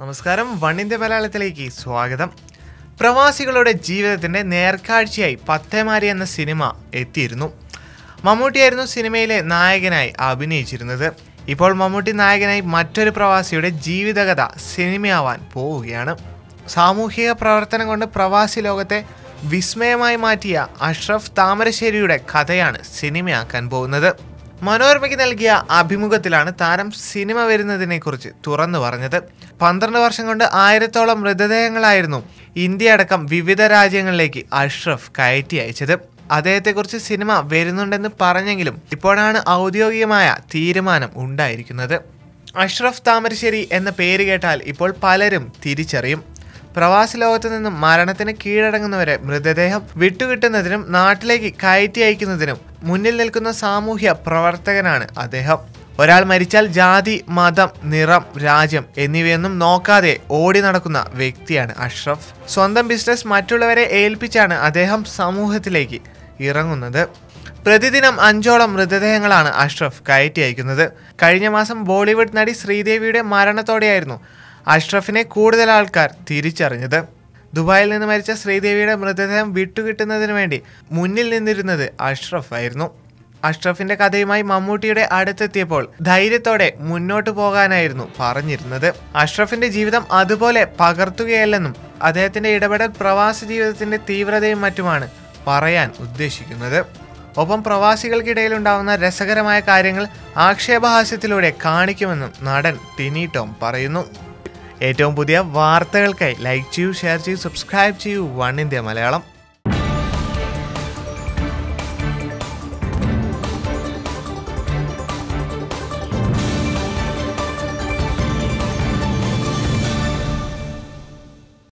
നമസ്കാരം. ഇന്ത്യ മലയാളത്തിലേക്ക് സ്വാഗതം. പ്രവാസികളുടെ ജീവിതത്തിന്റെ നേർക്കാഴ്ചയായി പത്തേമാരി എന്ന സിനിമ എത്തിയിരുന്നു. മമ്മൂട്ടിയായിരുന്നു സിനിമയിലെ നായകനായി അഭിനയിച്ചിരുന്നത്. ഇപ്പോൾ മമ്മൂട്ടി നായകനായി മറ്റൊരു പ്രവാസിയുടെ ജീവിതകഥ സിനിമയാവാൻ പോവുകയാണ്. സാമൂഹിക പ്രവർത്തനം കൊണ്ട് പ്രവാസി ലോകത്തെ വിസ്മയമായി മാറ്റിയ അഷ്റഫ് താമരശ്ശേരിയുടെ കഥയാണ് സിനിമയാക്കാൻ പോകുന്നത്. മനോരമയ്ക്ക് നൽകിയ അഭിമുഖത്തിലാണ് താരം സിനിമ വരുന്നതിനെക്കുറിച്ച് തുറന്നു പറഞ്ഞത്. പന്ത്രണ്ട് വർഷം കൊണ്ട് ആയിരത്തോളം മൃതദേഹങ്ങളായിരുന്നു ഇന്ത്യ അടക്കം വിവിധ രാജ്യങ്ങളിലേക്ക് അഷ്റഫ് കയറ്റി അയച്ചത്. അദ്ദേഹത്തെക്കുറിച്ച് സിനിമ വരുന്നുണ്ടെന്ന് പറഞ്ഞെങ്കിലും ഇപ്പോഴാണ് ഔദ്യോഗികമായ തീരുമാനം ഉണ്ടായിരിക്കുന്നത്. അഷ്റഫ് താമരശ്ശേരി എന്ന പേര് കേട്ടാൽ ഇപ്പോൾ പലരും തിരിച്ചറിയും. പ്രവാസി ലോകത്ത് നിന്നും മരണത്തിന് കീഴടങ്ങുന്നവരെ മൃതദേഹം വിട്ടുകിട്ടുന്നതിനും നാട്ടിലേക്ക് കയറ്റി അയക്കുന്നതിനും മുന്നിൽ നിൽക്കുന്ന സാമൂഹ്യ പ്രവർത്തകനാണ് അദ്ദേഹം. ഒരാൾ മരിച്ചാൽ ജാതി മതം നിറം രാജ്യം എന്നിവയൊന്നും നോക്കാതെ ഓടി നടക്കുന്ന വ്യക്തിയാണ് അഷ്റഫ്. സ്വന്തം ബിസിനസ് മറ്റുള്ളവരെ ഏൽപ്പിച്ചാണ് അദ്ദേഹം സമൂഹത്തിലേക്ക് ഇറങ്ങുന്നത്. പ്രതിദിനം അഞ്ചോളം മൃതദേഹങ്ങളാണ് അഷ്റഫ് കയറ്റി അയക്കുന്നത്. കഴിഞ്ഞ മാസം ബോളിവുഡ് നടി ശ്രീദേവിയുടെ മരണത്തോടെയായിരുന്നു അഷ്റഫിനെ കൂടുതൽ ആൾക്കാർ തിരിച്ചറിഞ്ഞത്. ദുബായിൽ നിന്ന് മരിച്ച ശ്രീദേവിയുടെ മൃതദേഹം വിട്ടുകിട്ടുന്നതിന് വേണ്ടി മുന്നിൽ നിന്നിരുന്നത് അഷ്റഫ് ആയിരുന്നു. അഷ്റഫിന്റെ കഥയുമായി മമ്മൂട്ടിയുടെ അടുത്തെത്തിയപ്പോൾ ധൈര്യത്തോടെ മുന്നോട്ട് പോകാനായിരുന്നു പറഞ്ഞിരുന്നത്. അഷ്റഫിന്റെ ജീവിതം അതുപോലെ പകർത്തുകയല്ലെന്നും അദ്ദേഹത്തിന്റെ ഇടപെടൽ പ്രവാസി ജീവിതത്തിന്റെ തീവ്രതയും മറ്റുമാണ് പറയാൻ ഉദ്ദേശിക്കുന്നത്. ഒപ്പം പ്രവാസികൾക്കിടയിൽ ഉണ്ടാകുന്ന രസകരമായ കാര്യങ്ങൾ ആക്ഷേപഹാസ്യത്തിലൂടെ കാണിക്കുമെന്നും നടൻ ടിനി ടോം പറയുന്നു. ഏറ്റവും പുതിയ വാർത്തകൾക്കായി ലൈക്ക് ചെയ്യൂ ഷെയർ ചെയ്യൂ സബ്സ്ക്രൈബ് ചെയ്യൂ വൺ ഇന്ത്യ മലയാളം